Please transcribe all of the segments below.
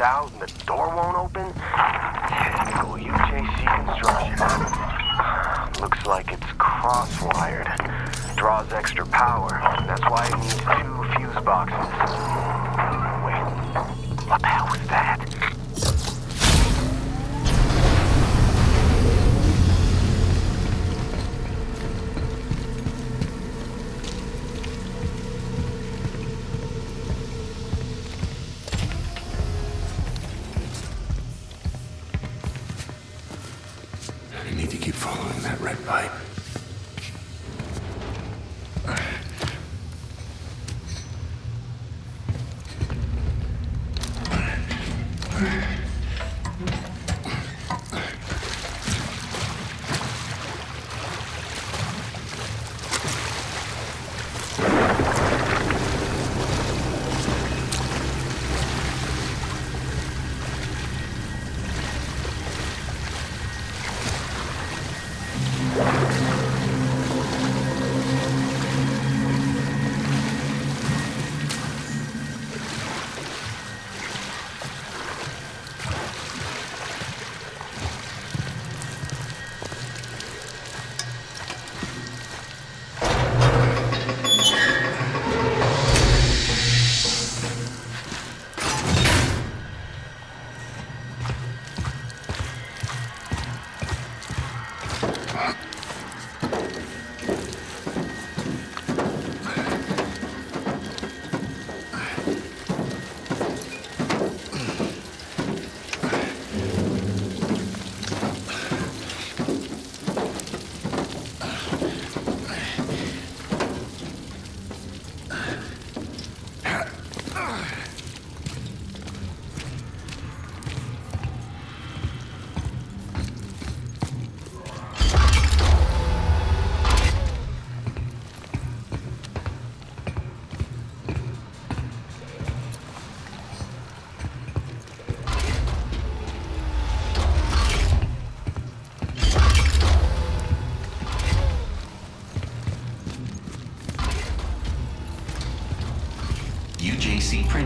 out and the door won't open? Typical UJC construction. Looks like it's cross-wired. Draws extra power. That's why it needs two fuse boxes.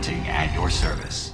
Printing at your service.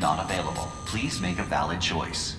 Not available. Please make a valid choice.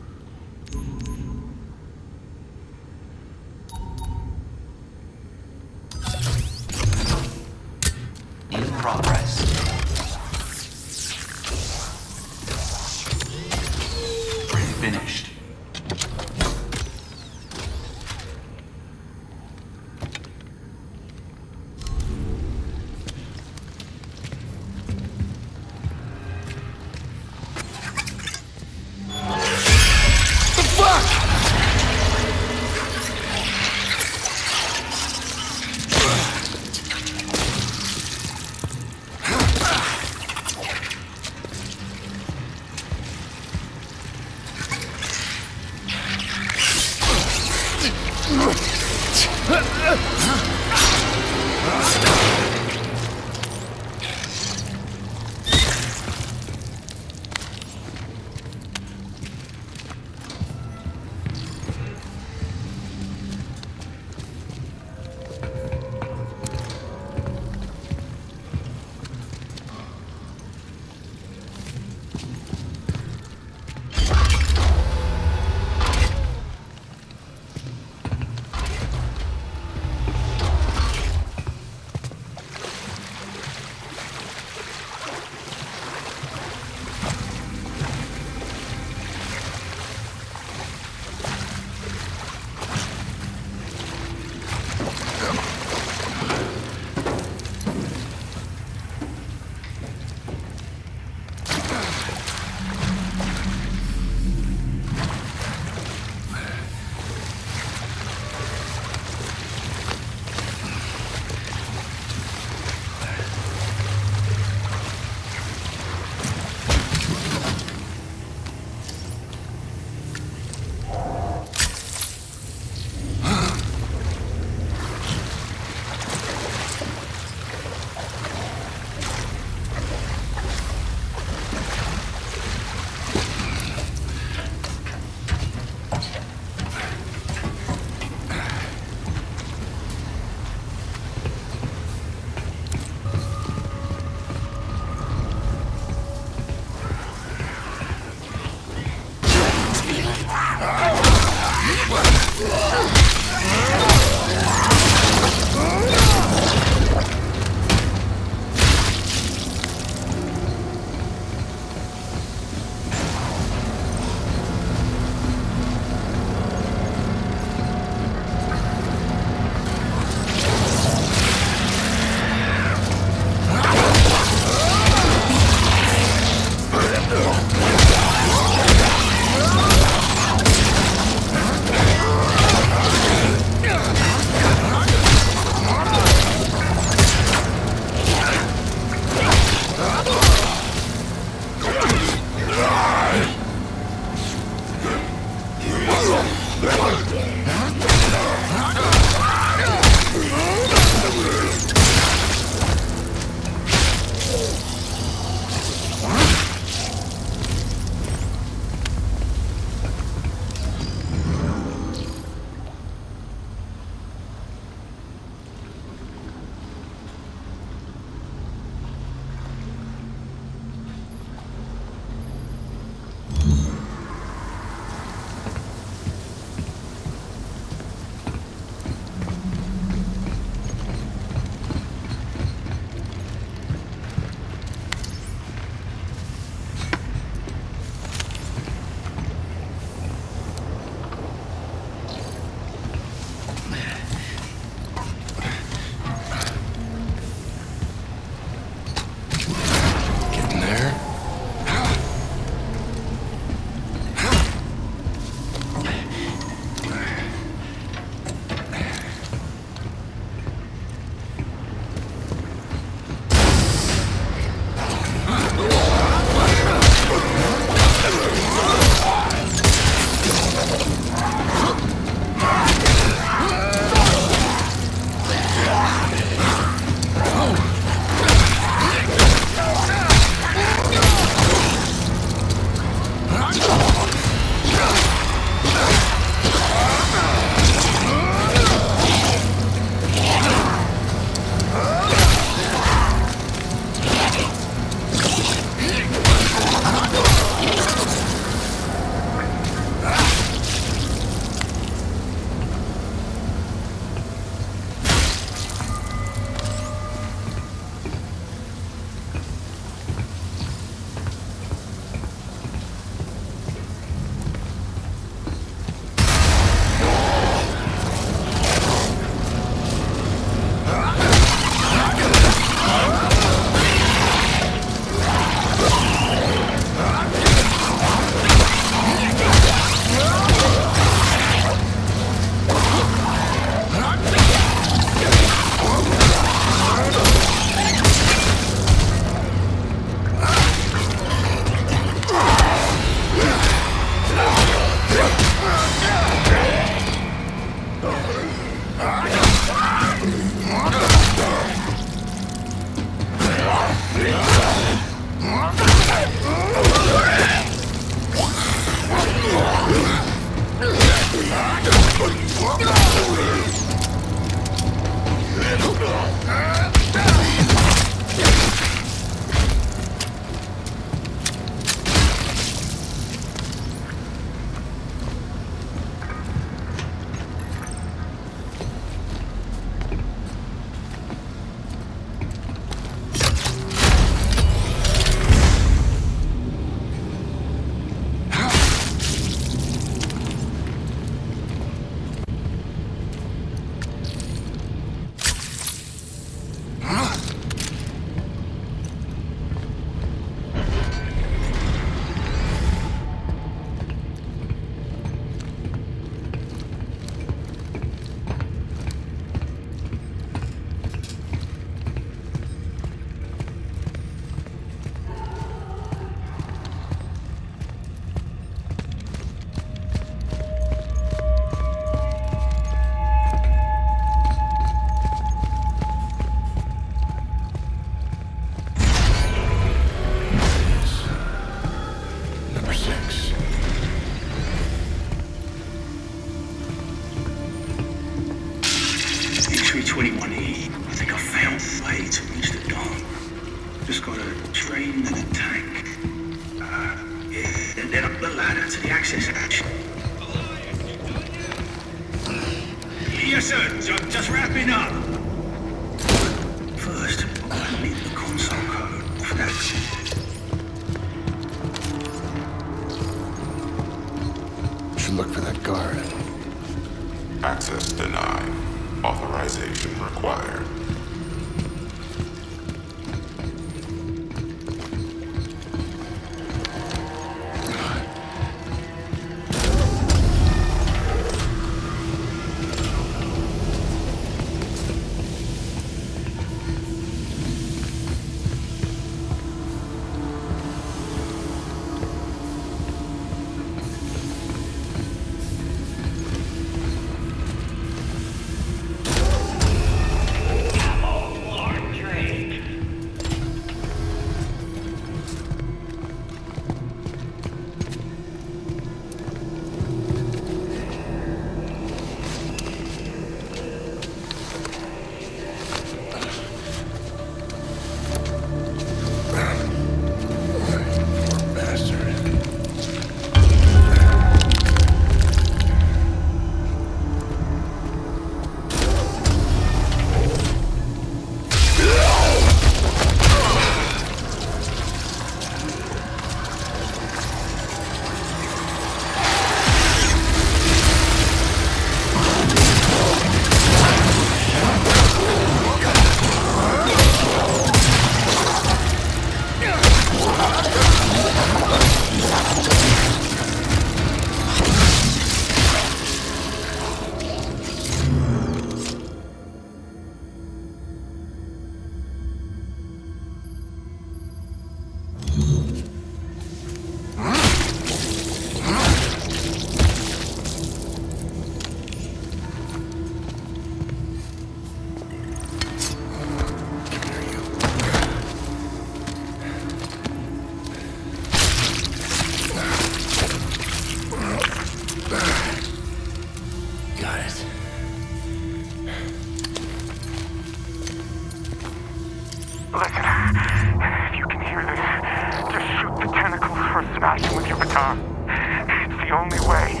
It's the only way.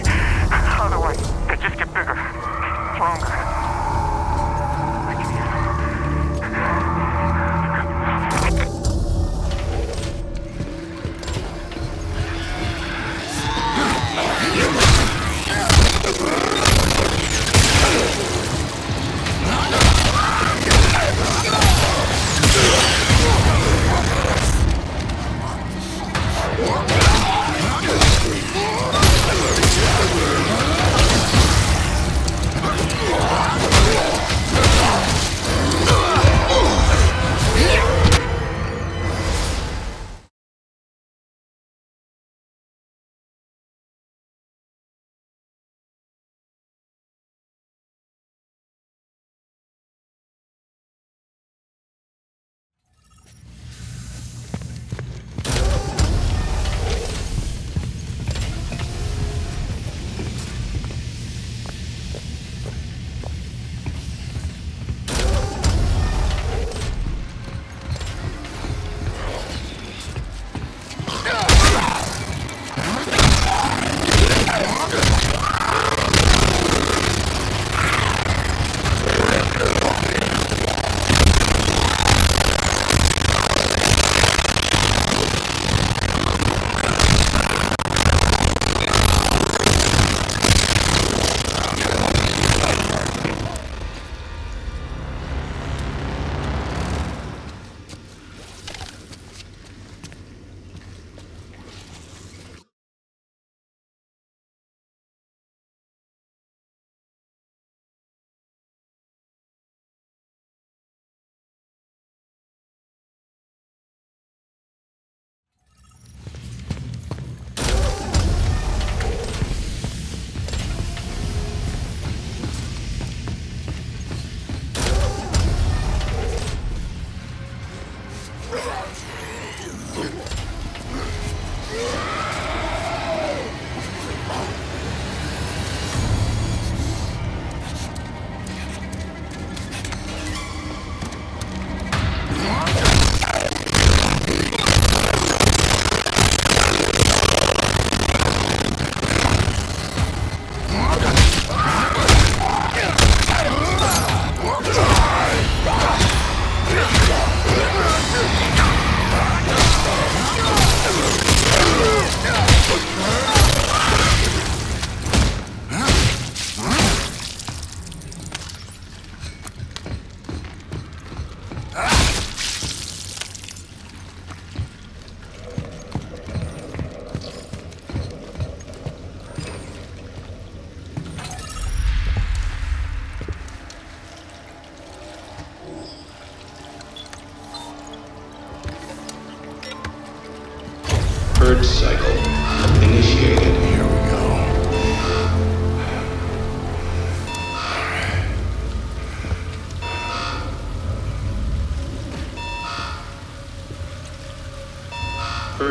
Otherwise, they just get bigger, stronger.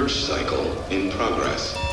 Purge cycle in progress.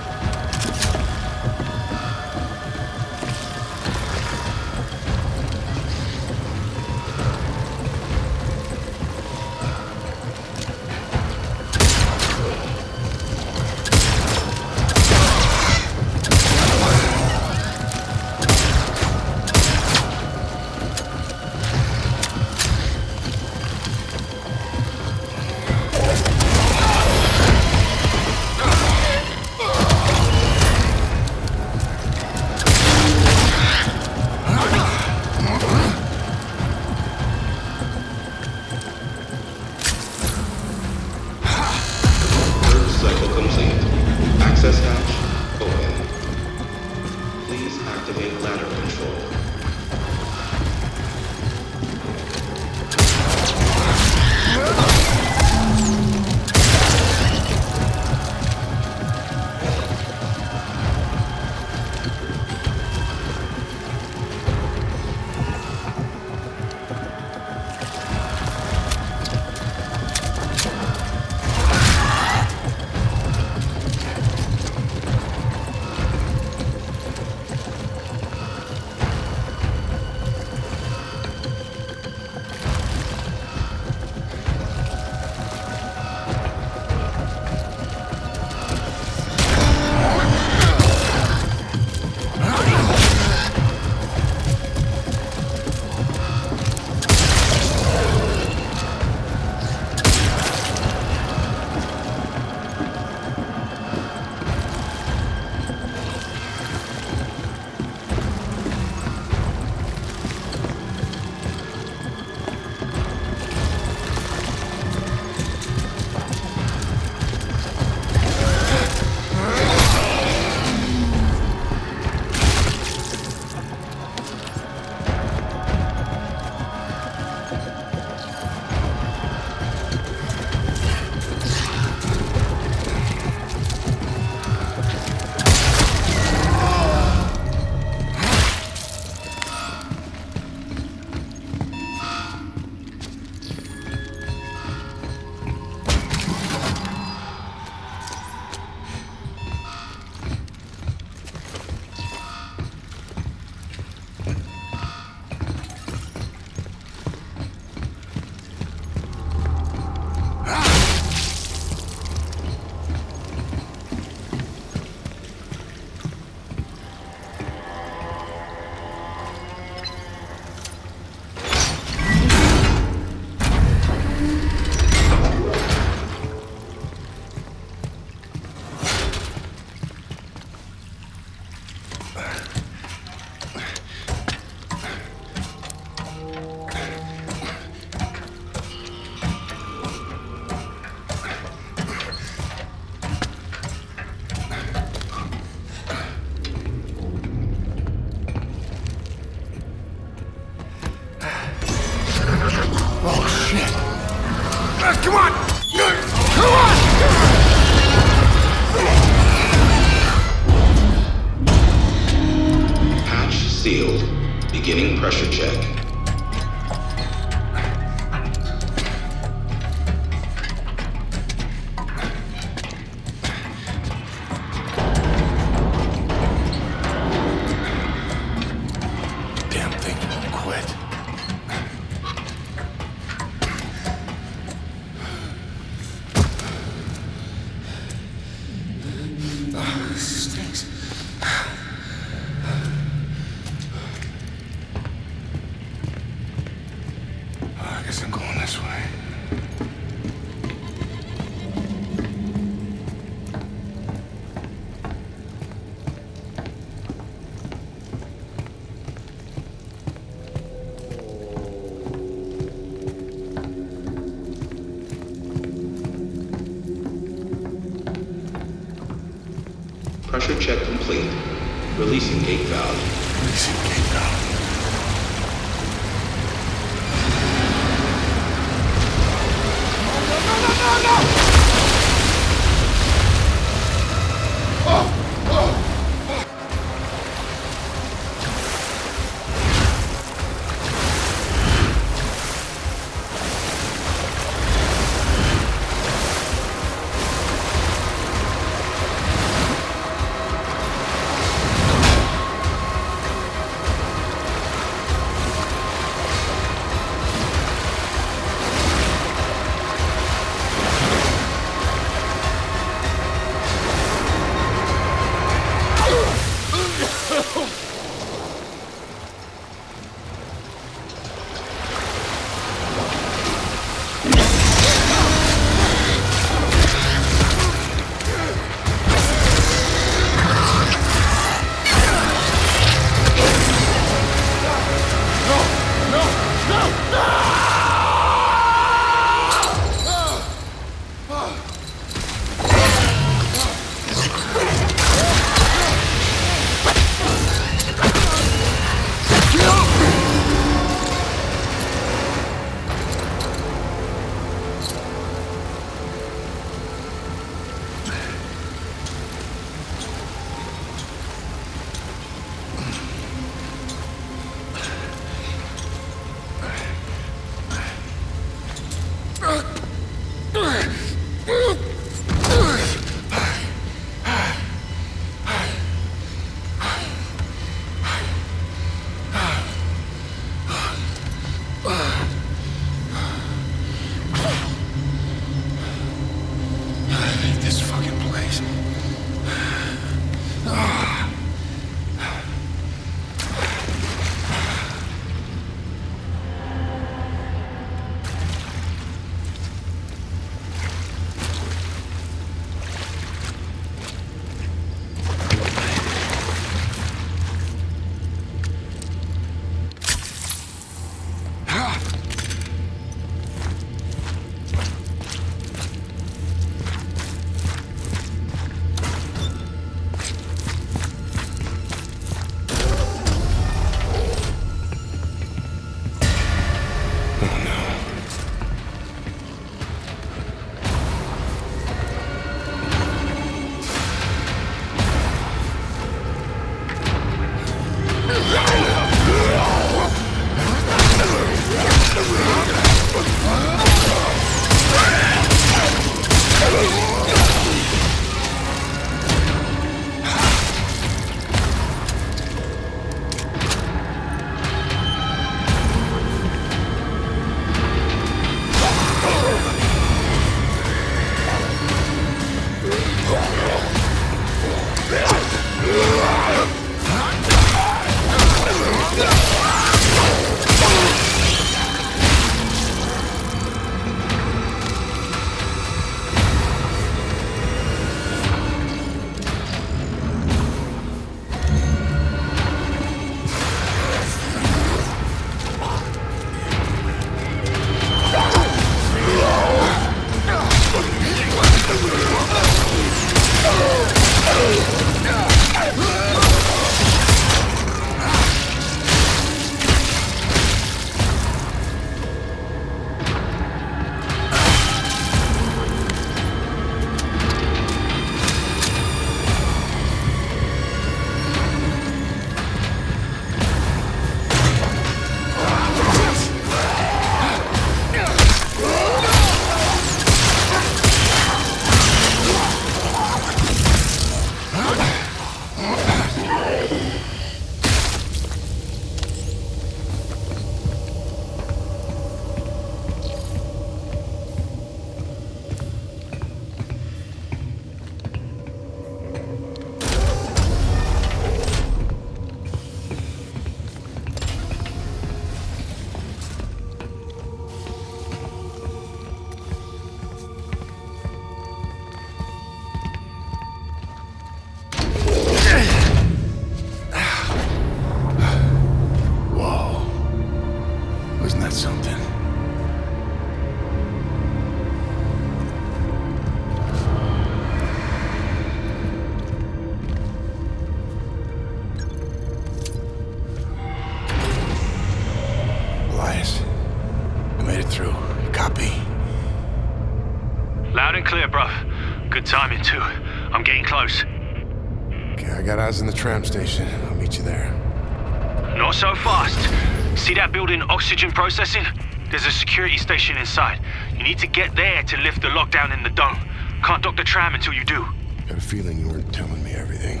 Oxygen processing? There's a security station inside. You need to get there to lift the lockdown in the dome. Can't dock the tram until you do. Got a feeling you weren't telling me everything.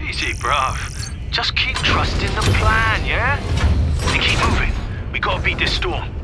Easy, bruv. Just keep trusting the plan, yeah? And keep moving. We gotta beat this storm.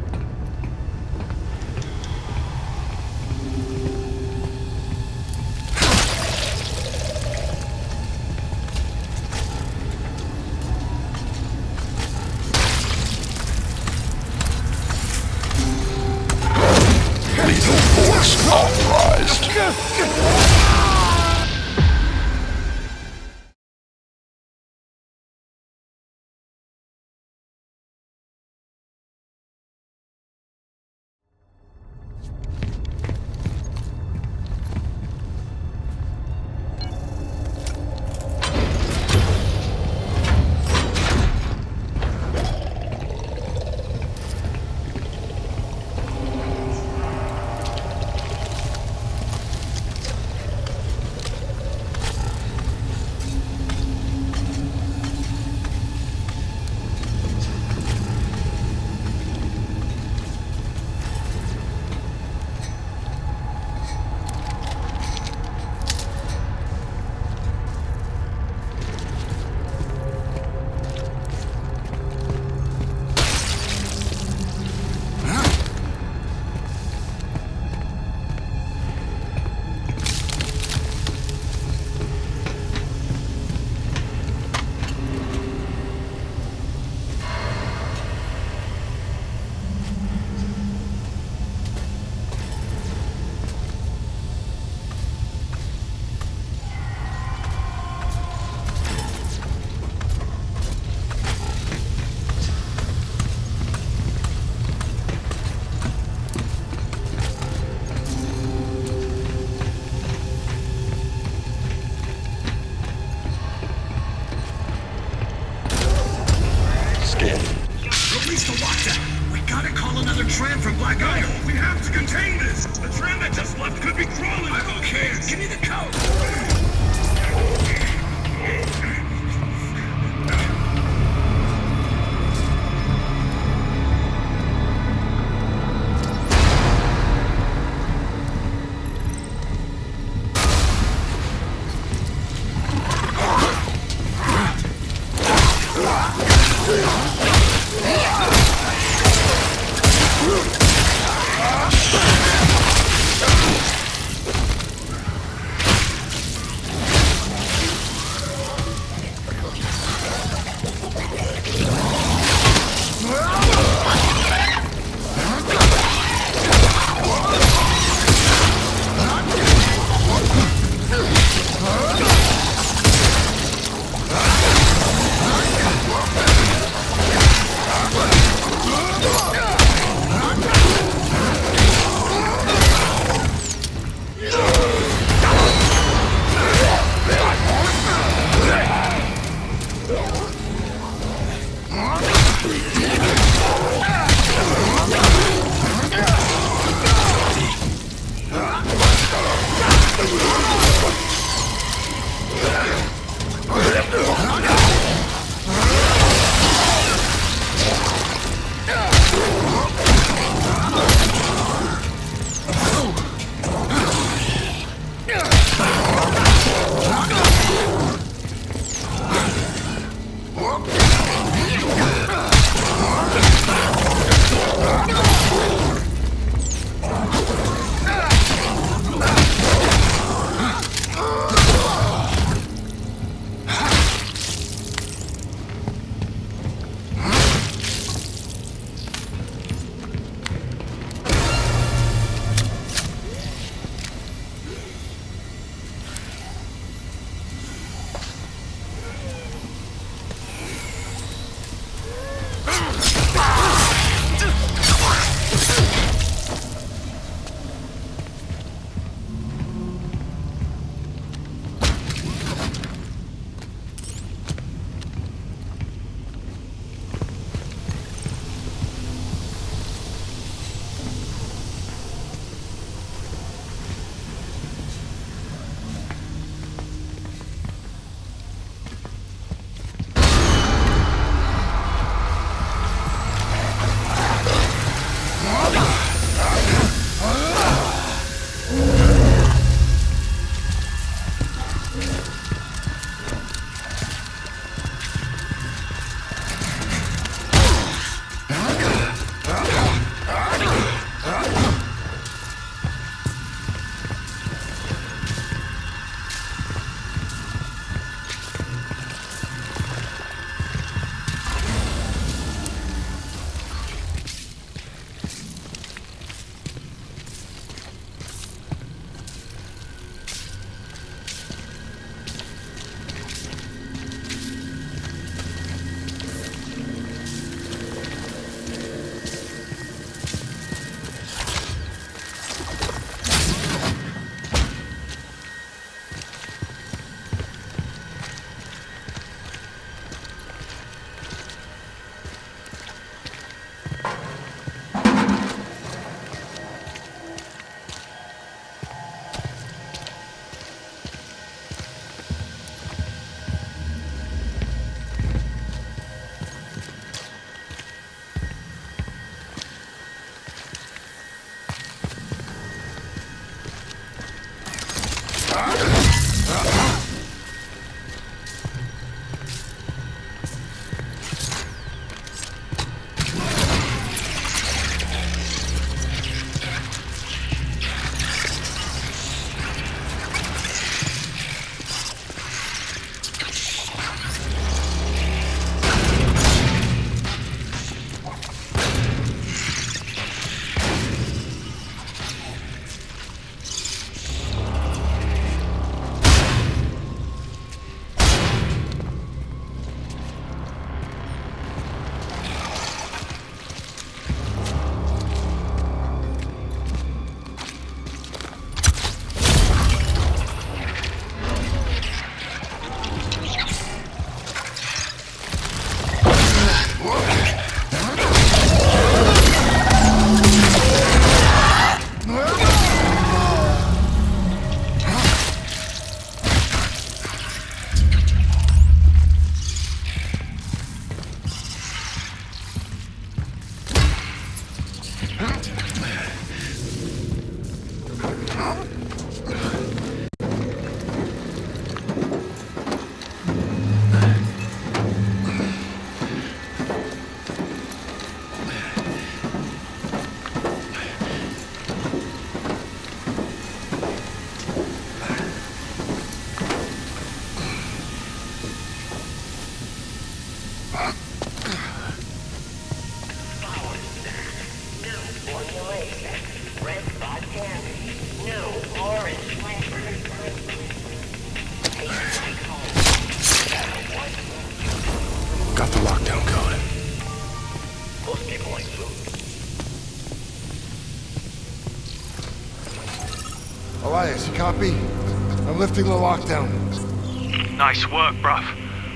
Lifting the lockdown. Nice work, bruv.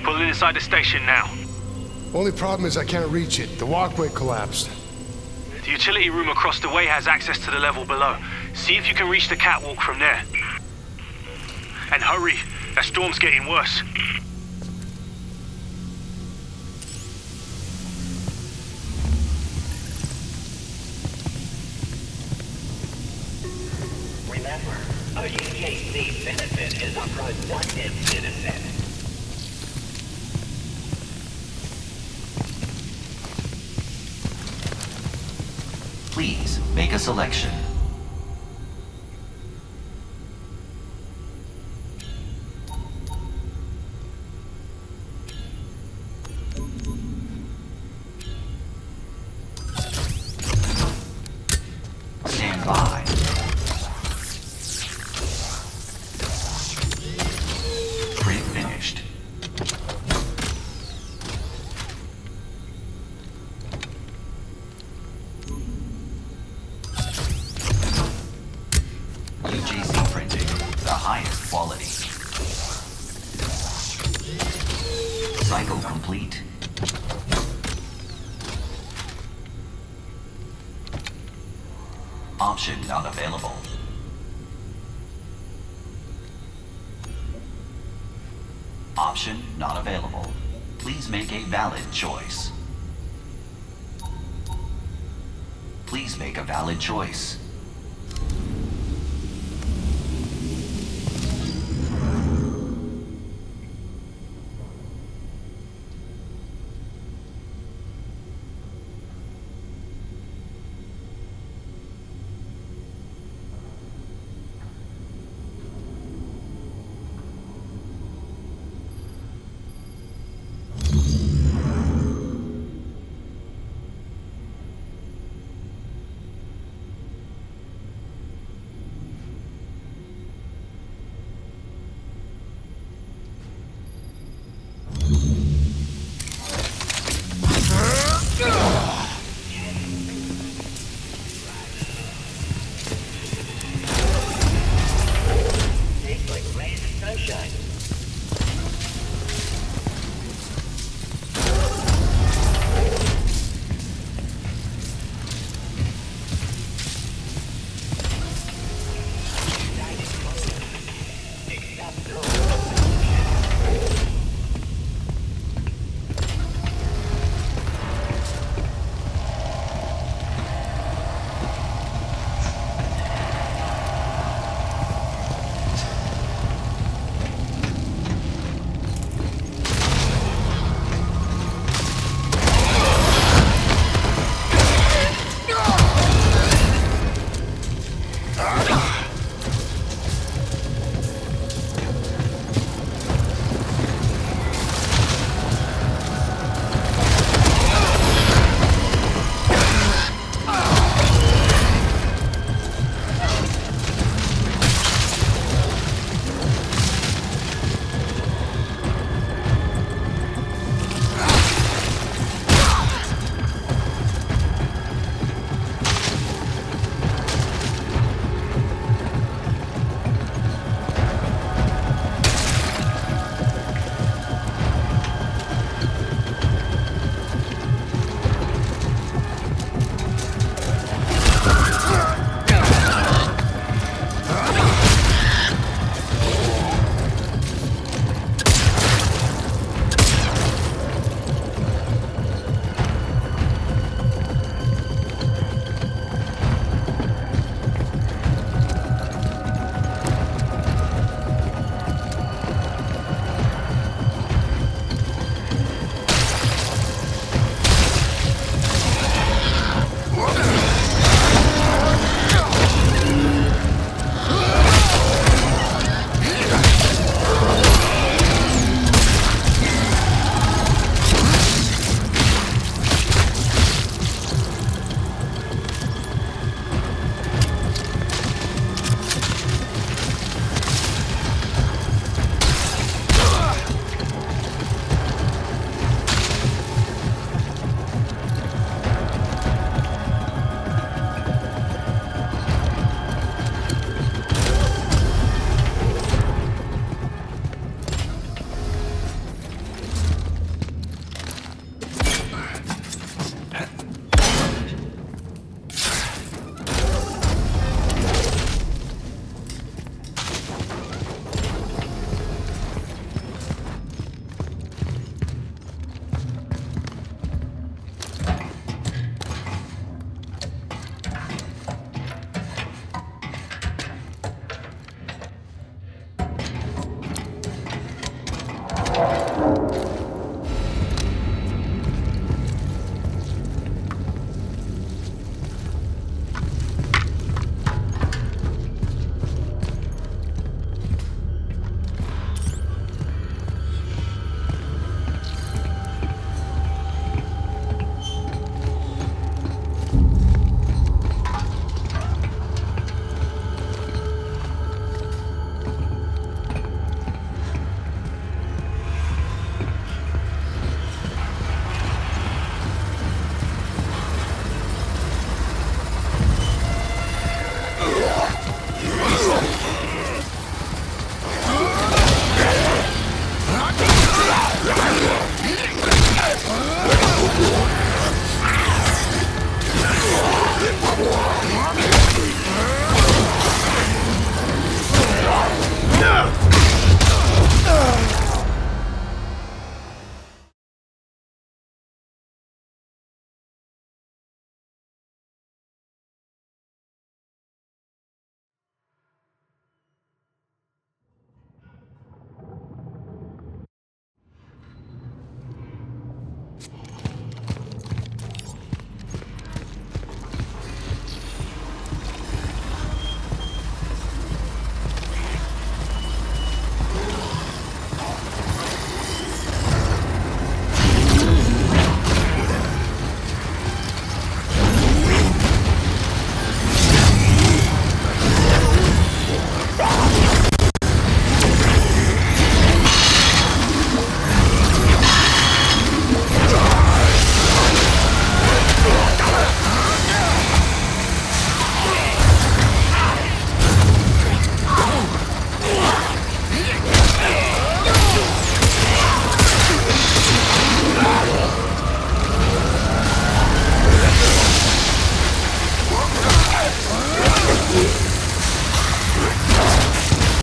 Pulling inside the station now. Only problem is I can't reach it. The walkway collapsed. The utility room across the way has access to the level below. See if you can reach the catwalk from there. And hurry, that storm's getting worse. Make a selection.